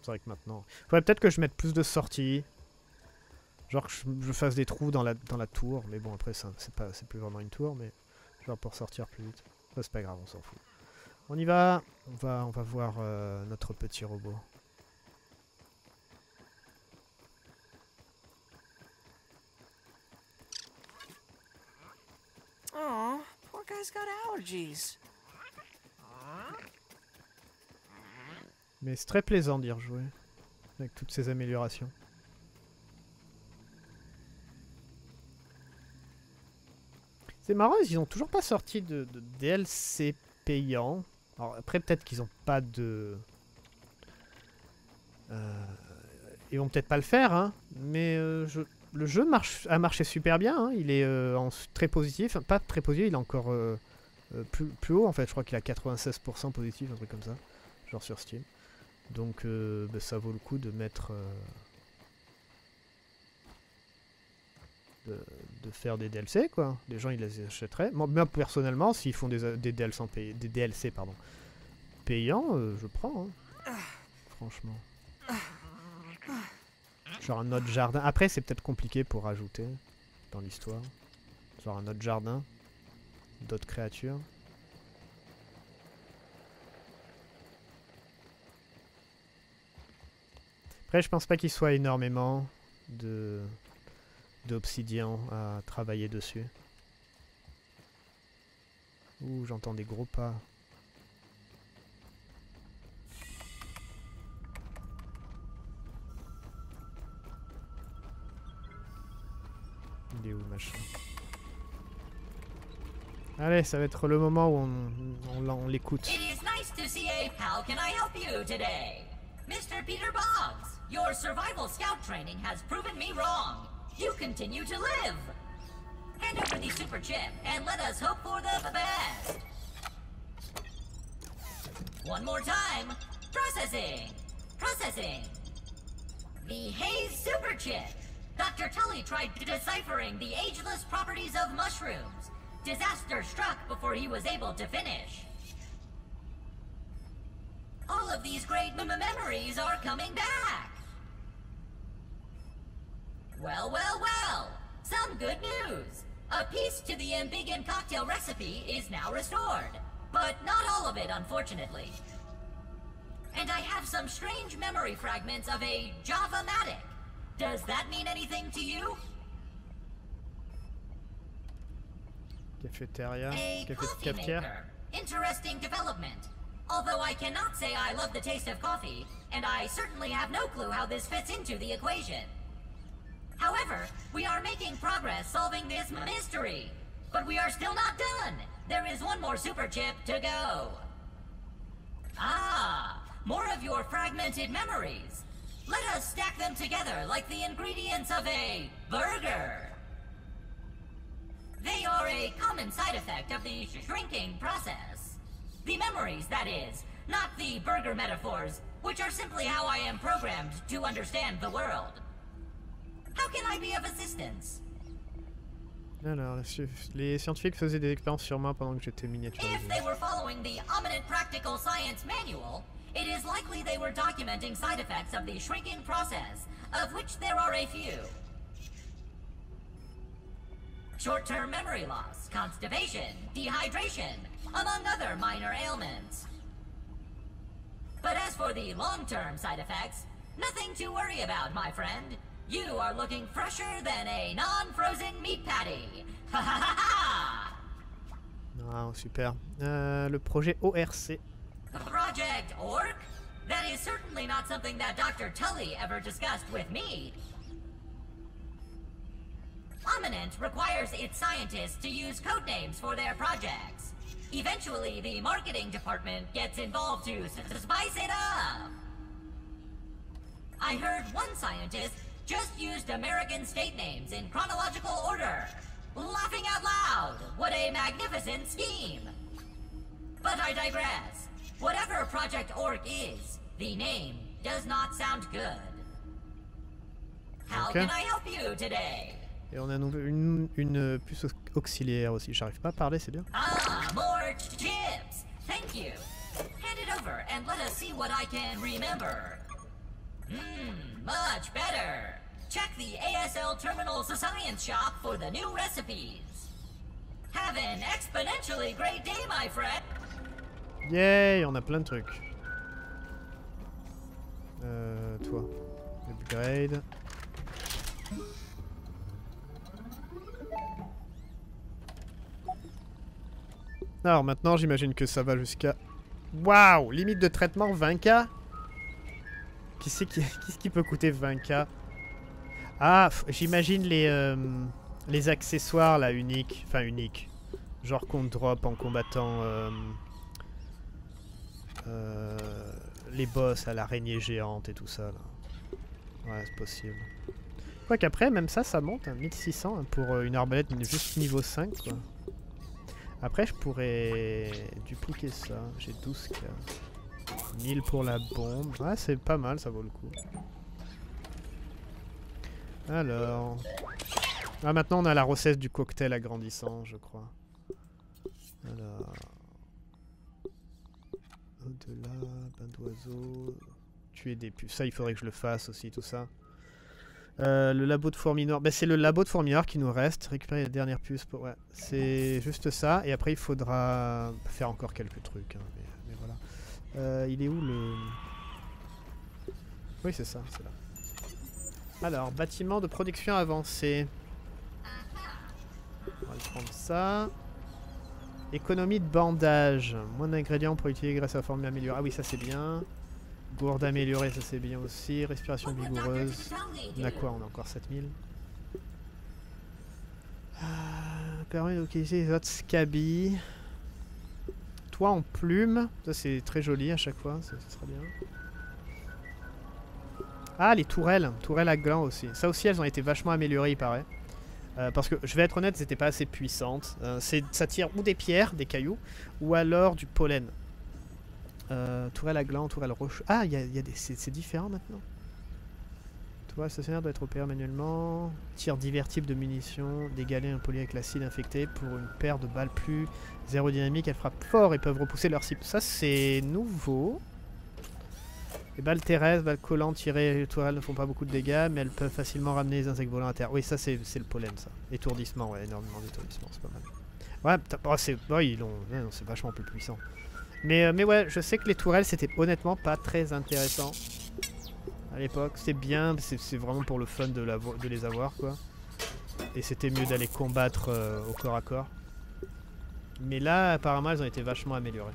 C'est vrai que maintenant... Faudrait peut-être que je mette plus de sorties. Genre que je, je fasse des trous dans la, dans la tour. Mais bon, après, c'est pas, c'est plus vraiment une tour, mais... Genre pour sortir plus vite. Ça, c'est pas grave, on s'en fout. On y va. On va, on va voir euh, notre petit robot. Aw, poor guy's got allergies. Mais c'est très plaisant d'y rejouer. Avec toutes ces améliorations. C'est marrant, ils ont toujours pas sorti de, DLC payant. Alors après, peut-être qu'ils ont pas de... Euh, ils vont peut-être pas le faire, hein. Mais euh, le jeu marche, a marché super bien. hein. Il est euh, en très positif. Enfin, pas très positif, il est encore euh, plus, plus haut en fait. Je crois qu'il a 96% positif, un truc comme ça. Genre sur Steam. Donc euh, bah, ça vaut le coup de mettre... euh, de, faire des DLC quoi. Les gens ils les achèteraient. Moi, personnellement, s'ils font des, DLC, des DLC pardon, payants, euh, je prends. hein. Franchement. Genre un autre jardin. Après c'est peut-être compliqué pour rajouter dans l'histoire. Genre un autre jardin. D'autres créatures. Après, je pense pas qu'il soit énormément de à travailler dessus. Ouh, j'entends des gros pas. Il est où, machin? Allez, ça va être le moment où on, on, l'écoute. Mr. Peter Boggs, your survival scout training has proven me wrong. You continue to live. Hand over the super chip and let us hope for the best. One more time. Processing. Processing. The Haze super chip. Dr. Tully tried deciphering the ageless properties of mushrooms. Disaster struck before he was able to finish. All of these great memories are coming back. Well, well, well. Some good news. A piece to the Ambiggan cocktail recipe is now restored. But not all of it, unfortunately. And I have some strange memory fragments of a Java-matic. Does that mean anything to you? Cafétéria, A coffee maker. Interesting development. Although I cannot say I love the taste of coffee, and I certainly have no clue how this fits into the equation. However, we are making progress solving this mystery. But we are still not done. There is one more super chip to go. Ah, more of your fragmented memories. Let us stack them together like the ingredients of a burger. They are a common side effect of the shrinking process. The memories, that is, not the burger metaphors, which are simply how I am programmed to understand the world. How can I be of assistance? Alors, les sci- les scientifiques faisaient des expériences sur moi pendant que j'étais If they were following the Ominent Practical Science Manual, it is likely they were documenting side effects of the shrinking process, of which there are a few. Short-term memory loss, constipation, dehydration, among other minor ailments. But as for the long-term side effects, nothing to worry about, my friend. You are looking fresher than a non-frozen meat patty. Ha ha ha ha! Ah, super. Euh, le projet ORC. Project Orc? That is certainly not something that Dr. Tully ever discussed with me. Ominent requires its scientists to use code names for their projects. Eventually, the marketing department gets involved to spice it up. I heard one scientist just used American state names in chronological order. Laughing out loud! What a magnificent scheme! But I digress. Whatever Project Orc is, the name does not sound good. How Okay. can I help you today? Et on a une, une puce aux- auxiliaire aussi. J'arrive pas à parler, c'est bien. Ah, more ch- chips. Thank you. Hand it over and let us see what I can remember. Mmm, much better. Check the ASL Terminal Science Shop for the new recipes. Have an exponentially great day, my friend. Yay, on a plein de trucs. Euh, toi. Upgrade. Alors maintenant, j'imagine que ça va jusqu'à... Waouh Limite de traitement 20k Qui c'est qui, qu'est-ce qui peut coûter 20k Ah, j'imagine les, euh, les accessoires là uniques. Enfin uniques. Genre qu'on drop en combattant... euh, euh, les boss à l'araignée géante et tout ça là. Ouais, c'est possible. Quoi qu'après, même ça, ça monte, hein, 1600 hein, pour une arbalète juste niveau 5 quoi. Après, je pourrais dupliquer ça. J'ai 12k. 1000 pour la bombe. Ouais, c'est pas mal, ça vaut le coup. Alors. Ah, maintenant on a la recette du cocktail agrandissant, je crois. Alors. Au-delà, bain d'oiseau, tuer des puces. Ça, il faudrait que je le fasse aussi, tout ça. Euh, le labo de fourmis noires. Ben, c'est le labo de fourmis noires qui nous reste. Récupérer les dernières puces. Pour... C'est juste ça. Et après, il faudra faire encore quelques trucs. hein, mais, voilà. Euh, il est où le. Oui, c'est ça, c'est là. Alors, bâtiment de production avancé. On va prendre ça. Économie de bandage. Moins d'ingrédients pour utiliser grâce à la formule améliorée. Ah oui, ça c'est bien. Gourde améliorée, ça c'est bien aussi. Respiration vigoureuse. On a quoi? On a encore 7000. Ah, permet d'utiliser les autres scabies. Toi en plume. Ça c'est très joli à chaque fois. Ça, sera bien. Ah, les tourelles. Tourelles à gland aussi. Ça aussi, elles ont été vachement améliorées, il paraît. Euh, parce que, je vais être honnête, c'était pas assez puissantes. Euh, ça tire ou des pierres, des cailloux, ou alors du pollen. Euh, tourelle à gland, tourelle roche. Ah, y a, y a des... c'est différent maintenant. Tourelle stationnaire doit être opéré manuellement. Tire divers types de munitions. Des galets impolis avec l'acide infecté. Pour une paire de balles plus aérodynamiques, elles frappent fort et peuvent repousser leur cible. Ça, c'est nouveau. Les balles terrestres, balles collantes tirées tourelles ne font pas beaucoup de dégâts, mais elles peuvent facilement ramener les insectes volants à terre. Oui, ça, c'est le pollen, ça. Étourdissement, ouais, énormément d'étourdissement, c'est pas mal. Ouais, c'est vachement plus puissant. Mais, euh, mais ouais, je sais que les tourelles, c'était honnêtement pas très intéressant à l'époque. C'est bien, c'est vraiment pour le fun de les avoir, quoi. Et c'était mieux d'aller combattre euh, au corps à corps. Mais là, apparemment, elles ont été vachement améliorées.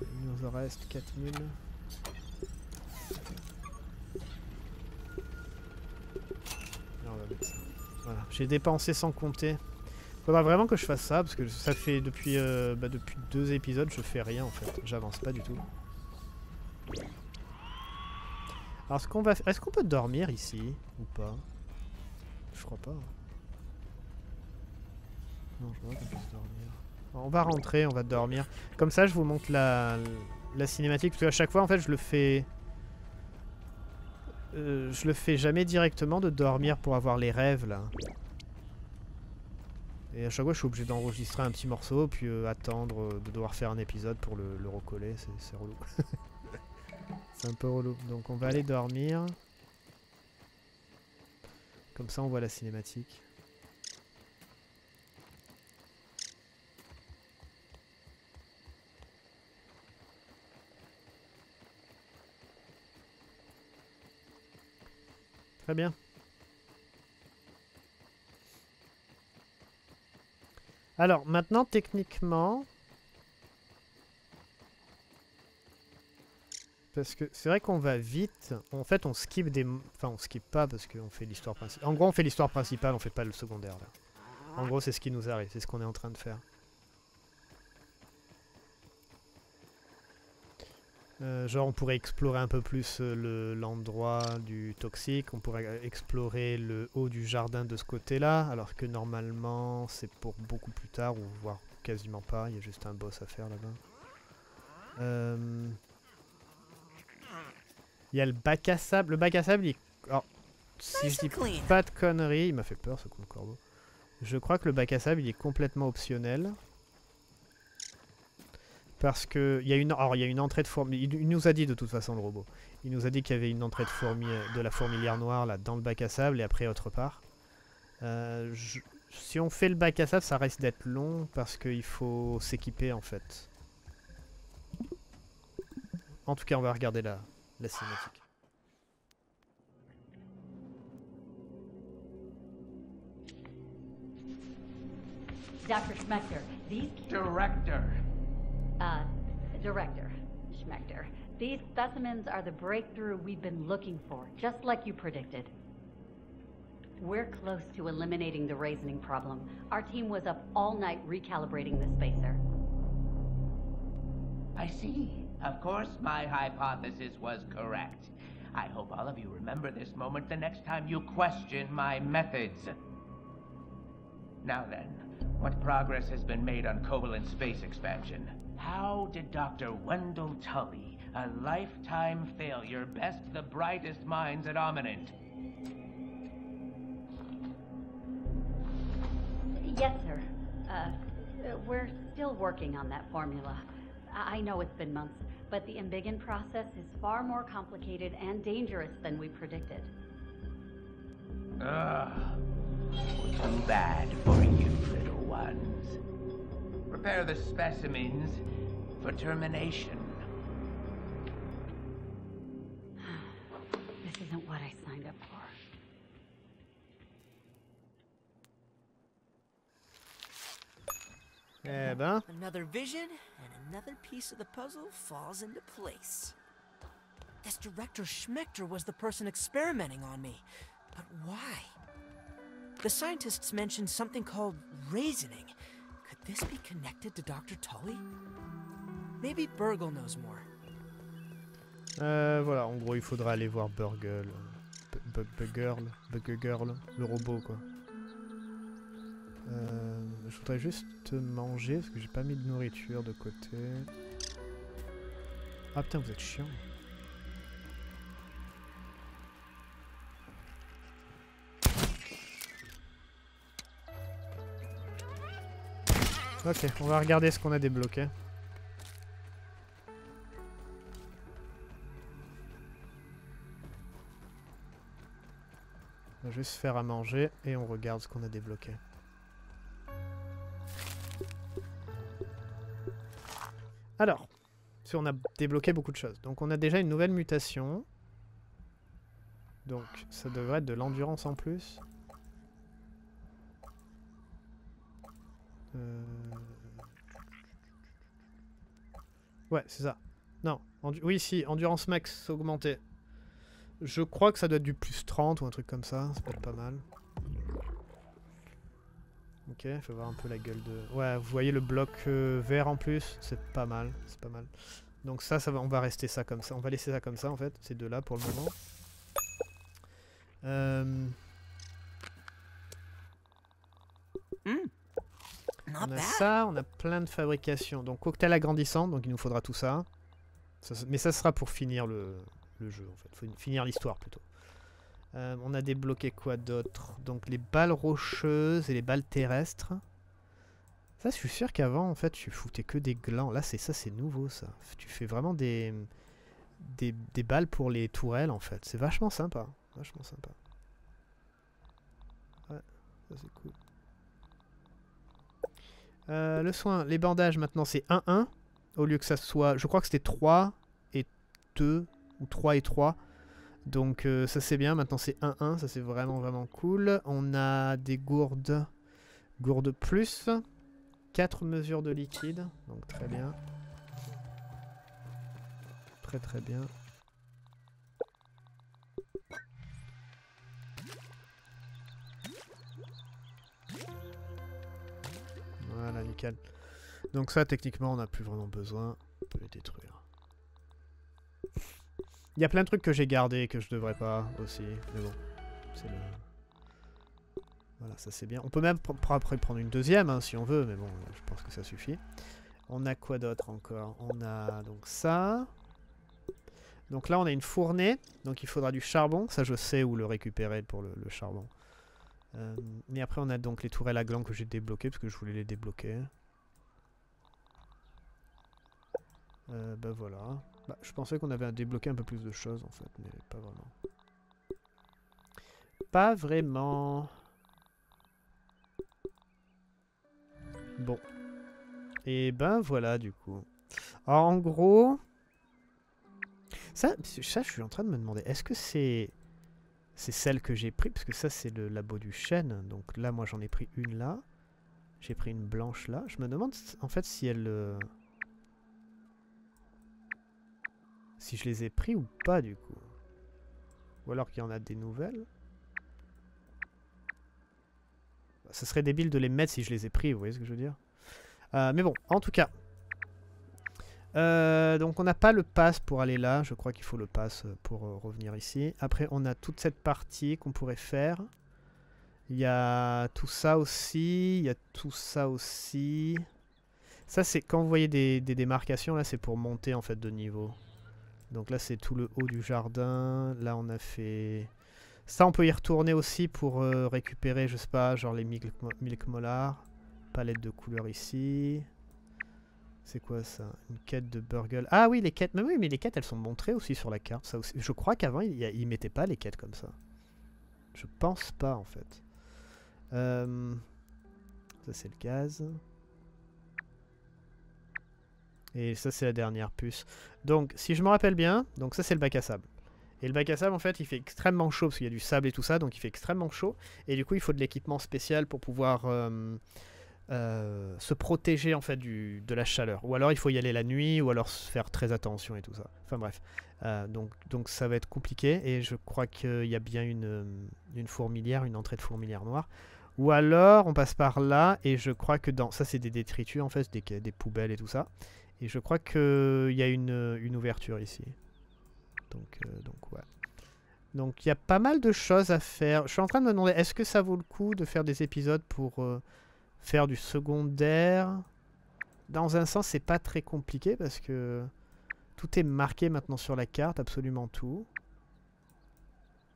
Il nous en reste 4000. Là, on va mettre ça. Voilà. J'ai dépensé sans compter. Faudra vraiment que je fasse ça parce que ça fait depuis, euh, bah, depuis deux épisodes je fais rien en fait. J'avance pas du tout. Alors ce qu'on va, est-ce qu'on peut dormir ici ou pas? Je crois pas. Non, je vois qu'on puisse dormir. On va rentrer, on va dormir. Comme ça, je vous montre la, la cinématique parce qu'à chaque fois en fait je le fais. Euh, je le fais jamais directement de dormir pour avoir les rêves là. Et à chaque fois, je suis obligé d'enregistrer un petit morceau, puis euh, attendre euh, de devoir faire un épisode pour le, le recoller. C'est c'est relou. c'est un peu relou. Donc, on va aller dormir. Comme ça, on voit la cinématique. Très bien. Alors, maintenant, techniquement... Parce que c'est vrai qu'on va vite. En fait, on skip des... Enfin, on skip pas parce qu'on fait l'histoire principale. En gros, on fait l'histoire principale, on fait pas le secondaire. En gros, c'est ce qui nous arrive, c'est ce qu'on est en train de faire. Euh, genre, on pourrait explorer un peu plus euh, le- l'endroit du toxique, on pourrait explorer le haut du jardin de ce côté-là, alors que normalement, c'est pour beaucoup plus tard, ou voire quasiment pas, il y a juste un boss à faire là-bas. Euh, Il y a le bac à sable. Le bac à sable, il... alors, si je dis pas de conneries, il m'a fait peur ce coup de corbeau. Je crois que le bac à sable, il est complètement optionnel. Parce que il y a une, alors il y a une entrée de fourmi. Il, il nous a dit de toute façon le robot. Il nous a dit qu'il y avait une entrée de fourmi, de la fourmilière noire là dans le bac à sable et après autre part. Euh, je- si on fait le bac à sable, ça risque d'être long parce qu'il faut s'équiper en fait. En tout cas, on va regarder la, la cinématique. Dr. These... Director. Uh, Director Schmechter. These specimens are the breakthrough we've been looking for, just like you predicted. We're close to eliminating the raisoning problem. Our team was up all night recalibrating the spacer. I see. Of course, my hypothesis was correct. I hope all of you remember this moment the next time you question my methods. Now then, what progress has been made on Covalent space expansion? How did Dr. Wendell Tully, a lifetime failure, best the brightest minds at Ominent? Yes, sir. Uh, we're still working on that formula. I know it's been months, but the Embiggen process is far more complicated and dangerous than we predicted. Ugh. Too bad for you, little ones. Prepare the specimens, for termination. This isn't what I signed up for. Ben, Another vision, and another piece of the puzzle falls into place. This director Schmechter was the person experimenting on me. But why? The scientists mentioned something called raisoning. This be connected to Dr. Tully? Maybe Burgle knows more. euh, voilà, en gros, il faudra aller voir Burgle. Bu- Bu- Bugirl, Bugirl, le robot quoi. Euh, je voudrais juste manger parce que j'ai pas mis de nourriture de côté. Ah putain, vous êtes chiant. Ok, on va regarder ce qu'on a débloqué. On va juste faire à manger et on regarde ce qu'on a débloqué. Alors, si on a débloqué beaucoup de choses. Donc on a déjà une nouvelle mutation. Donc ça devrait être de l'endurance en plus. Euh, Ouais, c'est ça. Non, oui, si, endurance max augmentée. Je crois que ça doit être du plus 30 ou un truc comme ça, ça peut être pas mal. Ok, il faut voir un peu la gueule de... Ouais, vous voyez le bloc euh, vert en plus, c'est pas mal, c'est pas mal. Donc ça, ça va, on va rester ça comme ça, on va laisser ça comme ça en fait, ces deux-là pour le moment. Euh, Not on a bad. ça, on a plein de fabrications. Donc cocktail agrandissant, donc il nous faudra tout ça. Mais ça sera pour finir le, le jeu en fait, faut finir l'histoire plutôt. Euh, on a débloqué quoi d'autre? Donc les balles rocheuses et les balles terrestres. Ça, je suis sûr qu'avant, en fait, tu foutais que des glands. Là, c'est ça, c'est nouveau, ça. Tu fais vraiment des, des, des balles pour les tourelles, en fait. C'est vachement sympa. Vachement sympa. Ouais, ça c'est cool. Euh, le soin, les bandages, maintenant, c'est 1-1. Au lieu que ça soit... Je crois que c'était 3 et 2, ou 3 et 3. Donc euh, ça c'est bien, maintenant c'est 1-1, ça c'est vraiment vraiment cool. On a des gourdes, gourdes plus, 4 mesures de liquide, donc très bien. Très très bien. Nickel. Donc ça techniquement on n'a plus vraiment besoin, on peut les détruire. Il y a plein de trucs que j'ai gardés que je devrais pas aussi, mais bon, le... Voilà, ça c'est bien. On peut même prendre une deuxième hein, si on veut, mais bon, je pense que ça suffit. On a quoi d'autre encore? On a donc ça. Donc là on a une fournée, donc il faudra du charbon. Ça je sais où le récupérer pour le charbon. Euh, mais après on a donc les tourelles à glands que j'ai débloquées parce que je voulais les débloquer. Euh, bah voilà. Bah, je pensais qu'on avait débloqué un peu plus de choses en fait, mais pas vraiment. Pas vraiment. Bon. Et ben voilà du coup. En gros... Ça, ça, je suis en train de me demander, est-ce que c'est c'est celle que j'ai pris Parce que ça c'est le labo du chêne. Donc là moi j'en ai pris une là. J'ai pris une blanche là. Je me demande en fait si elle... euh, si je les ai pris ou pas du coup. Ou alors qu'il y en a des nouvelles. Bah, Ce serait débile de les mettre si je les ai pris, vous voyez ce que je veux dire? Euh, Mais bon, en tout cas. Euh, donc on n'a pas le pass pour aller là. Je crois qu'il faut le pass euh, pour euh, revenir ici. Après on a toute cette partie qu'on pourrait faire. Il y a tout ça aussi. Il y a tout ça aussi. Ça c'est quand vous voyez des, démarcations là c'est pour monter en fait de niveau. Donc là c'est tout le haut du jardin. Là on a fait... Ça on peut y retourner aussi pour récupérer je sais pas genre les milk molars. Palette de couleurs ici. C'est quoi ça? Une quête de Burgle. Ah oui les quêtes. Mais oui mais les quêtes elles sont montrées aussi sur la carte. Je crois qu'avant il, y a- il mettait pas les quêtes comme ça. Je pense pas en fait. Euh, Ça c'est le gaz. Et ça, c'est la dernière puce. Donc, si je me rappelle bien, donc ça, c'est le bac à sable. Et le bac à sable, en fait, il fait extrêmement chaud parce qu'il y a du sable et tout ça, donc il fait extrêmement chaud. Et du coup, il faut de l'équipement spécial pour pouvoir euh, euh, se protéger en fait du, de la chaleur. Ou alors, il faut y aller la nuit, ou alors faire très attention et tout ça. Enfin bref. Euh, donc, donc ça va être compliqué. Et je crois qu'il y a bien une, une fourmilière, une entrée de fourmilière noire. Ou alors, on passe par là, et je crois que dans... Ça, c'est des détritus, en fait, des, des poubelles et tout ça. Et je crois qu'il y a une, une ouverture ici. Donc, euh, donc ouais. Donc il y a pas mal de choses à faire. Je suis en train de me demander, est-ce que ça vaut le coup de faire des épisodes pour euh, faire du secondaire Dans un sens, c'est pas très compliqué parce que tout est marqué maintenant sur la carte, absolument tout.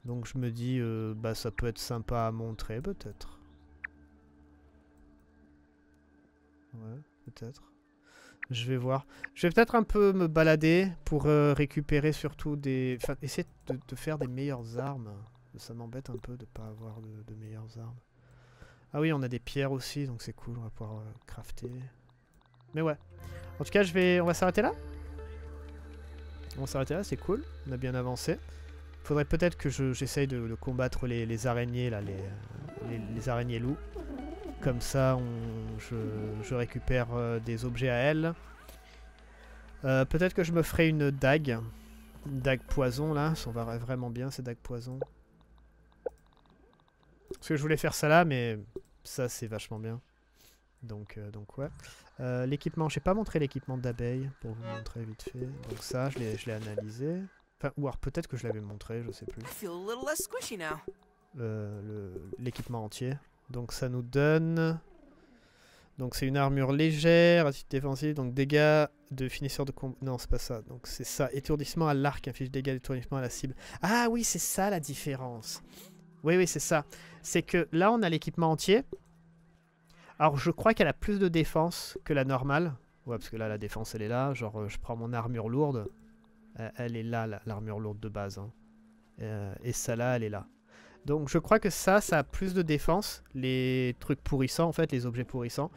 Donc je me dis, euh, bah ça peut être sympa à montrer peut-être. Ouais, peut-être. Je vais voir. Je vais peut-être un peu me balader pour euh, récupérer surtout des... Enfin, essayer de, faire des meilleures armes. Ça m'embête un peu de pas avoir de meilleures armes. Ah oui, on a des pierres aussi, donc c'est cool, on va pouvoir euh, crafter. Mais ouais. En tout cas, je vais... on va s'arrêter là On va s'arrêter là, c'est cool. On a bien avancé. Faudrait peut-être que je- j'essaye de, combattre les, araignées, là, les, araignées loups. Comme ça, je récupère euh, des objets à elles. Euh, Peut-être que je me ferai une dague. Une dague poison, là. Ça va vraiment bien, ces dagues poison. Parce que je voulais faire ça là, mais ça, c'est vachement bien. Donc, euh, donc ouais. Euh, l'équipement, j'ai pas montré l'équipement d'abeille, pour vous montrer vite fait. Donc ça, je l'ai je l'ai analysé. Enfin, ou alors peut-être que je l'avais montré, je sais plus I feel a little less squishy now. euh, le- l'équipement entier. Donc ça nous donne... Donc c'est une armure légère, attitude défensive, donc dégâts de finisseur de combat. Non, c'est pas ça. Donc c'est ça. Étourdissement à l'arc, inflige dégâts d'étourdissement à la cible. Ah oui, c'est ça la différence. Oui, oui, c'est ça. C'est que là, on a l'équipement entier. Alors je crois qu'elle a plus de défense que la normale. Ouais, parce que là, la défense, elle est là. Genre, euh, je prends mon armure lourde. Euh, elle est là, la- l'armure lourde de base. hein. Euh, et ça là, elle est là. Donc je crois que ça, ça a plus de défense. Les trucs pourrissants, en fait, les objets pourrissants.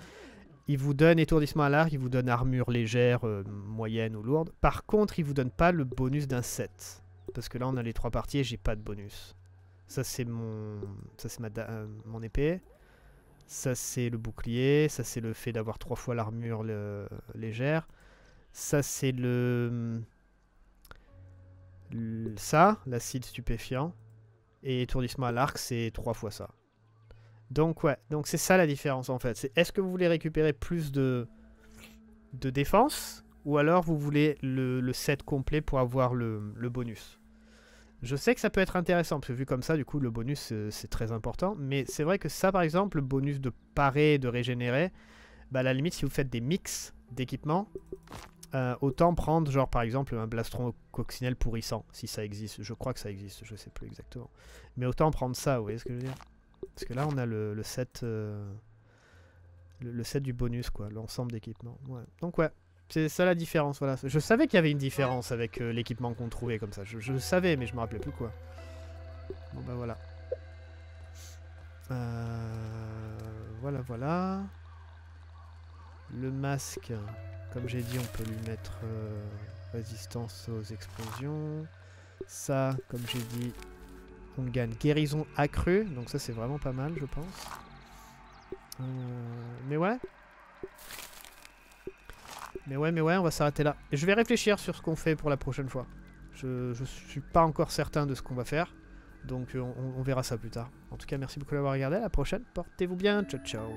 Ils vous donnent étourdissement à l'arc, ils vous donnent armure légère, moyenne ou lourde. Par contre, ils vous donnent pas le bonus d'un set. Parce que là, on a les trois parties et j'ai pas de bonus. Ça, c'est mon, ça c'est ma euh, mon épée. Ça, c'est le bouclier. Ça, c'est le fait d'avoir trois fois l'armure légère. Ça, c'est le... Ça, l'acide stupéfiant. Et étourdissement à l'arc, c'est trois fois ça. Donc ouais, donc c'est ça la différence en fait. Est-ce que vous voulez récupérer plus de, défense ou alors vous voulez le, set complet pour avoir le bonus? Je sais que ça peut être intéressant parce que vu comme ça, du coup, le bonus euh, c'est très important. Mais c'est vrai que ça, par exemple, le bonus de parer et de régénérer, bah à la limite, si vous faites des mix d'équipements, euh, autant prendre genre par exemple un blastron coccinelle pourrissant, si ça existe. Je crois que ça existe, je sais plus exactement. Mais autant prendre ça, vous voyez ce que je veux dire? Parce que là on a le, le set euh, le, set du bonus quoi, l'ensemble d'équipements. Donc ouais, c'est ça la différence. Voilà. Je savais qu'il y avait une différence avec euh, l'équipement qu'on trouvait comme ça. Je, savais, mais je me rappelais plus quoi. Bon bah voilà. Euh, voilà voilà. Le masque, comme j'ai dit, on peut lui mettre euh, résistance aux explosions. Ça, comme j'ai dit, on gagne guérison accrue. Donc ça, c'est vraiment pas mal, je pense. Mais ouais. Mais ouais, mais ouais, on va s'arrêter là. Et je vais réfléchir sur ce qu'on fait pour la prochaine fois. Je, je suis pas encore certain de ce qu'on va faire. Donc euh, on, on verra ça plus tard. En tout cas, merci beaucoup d'avoir regardé. À la prochaine. Portez-vous bien. Ciao, ciao.